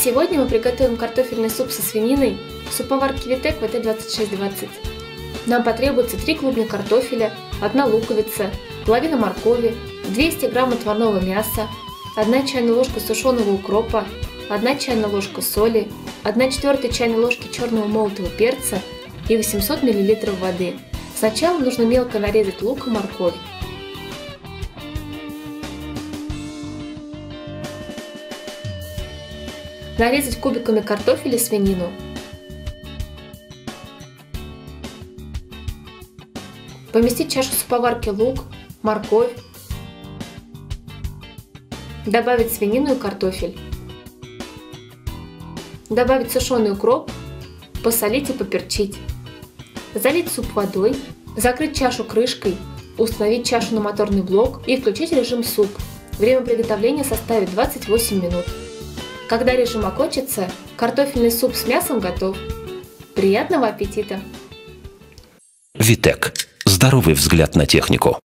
Сегодня мы приготовим картофельный суп со свининой в суповарке Витек ВТ2620. Нам потребуется 3 клубня картофеля, 1 луковица, половина моркови, 200 грамм отварного мяса, 1 чайная ложка сушеного укропа, 1 чайная ложка соли, 1 четвертая чайной ложки черного молотого перца и 800 мл воды. Сначала нужно мелко нарезать лук и морковь. Нарезать кубиками картофель и свинину. Поместить в чашу суповарки лук, морковь. Добавить свинину и картофель. Добавить сушеный укроп, посолить и поперчить. Залить суп водой, закрыть чашу крышкой, установить чашу на моторный блок и включить режим суп. Время приготовления составит 28 минут. Когда режим окончится, картофельный суп с мясом готов. Приятного аппетита! Витек. Здоровый взгляд на технику.